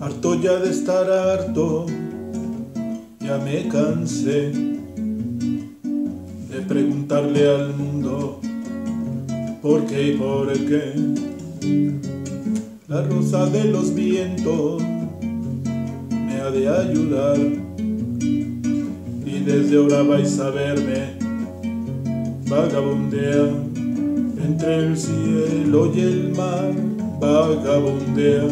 Harto ya de estar harto, ya me cansé de preguntarle al mundo por qué y por qué. La rosa de los vientos me ha de ayudar y desde ahora vais a verme vagabundear entre el cielo y el mar, vagabundear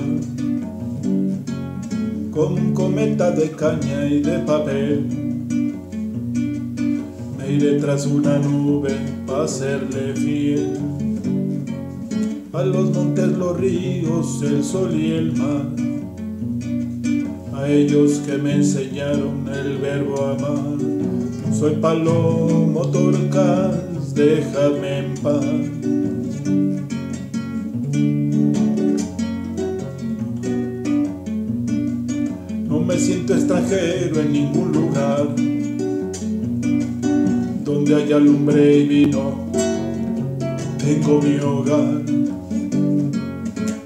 con cometa de caña y de papel. Me iré tras una nube para serle fiel. A los montes, los ríos, el sol y el mar. A ellos que me enseñaron el verbo amar. Soy palomo torcas, déjame en paz. Siento extranjero en ningún lugar donde haya lumbre y vino. Tengo mi hogar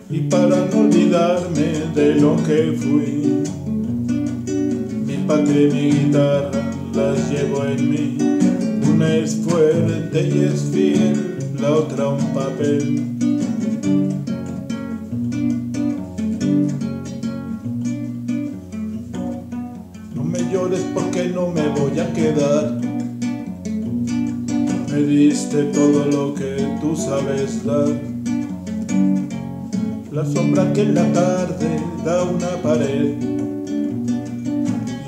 y para no olvidarme de lo que fui, mi patria y mi guitarra las llevo en mí. Una es fuerte y es fiel, la otra un papel. Llores porque no me voy a quedar. Me diste todo lo que tú sabes dar. La sombra que en la tarde da una pared.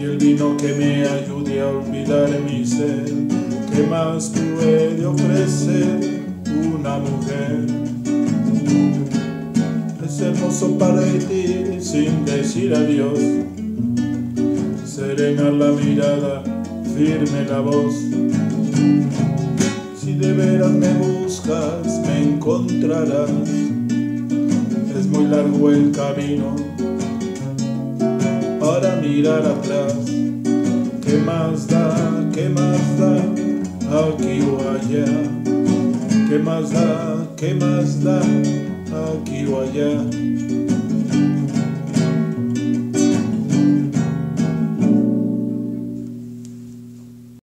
Y el vino que me ayude a olvidar mi ser. ¿Qué más puede ofrecer una mujer? Es hermoso para ti sin decir adiós serena la mirada, firme la voz. Si de veras me buscas, me encontrarás. Es muy largo el camino para mirar atrás. ¿Qué más da? ¿Qué más da? Aquí o allá. ¿Qué más da? ¿Qué más da? Aquí o allá.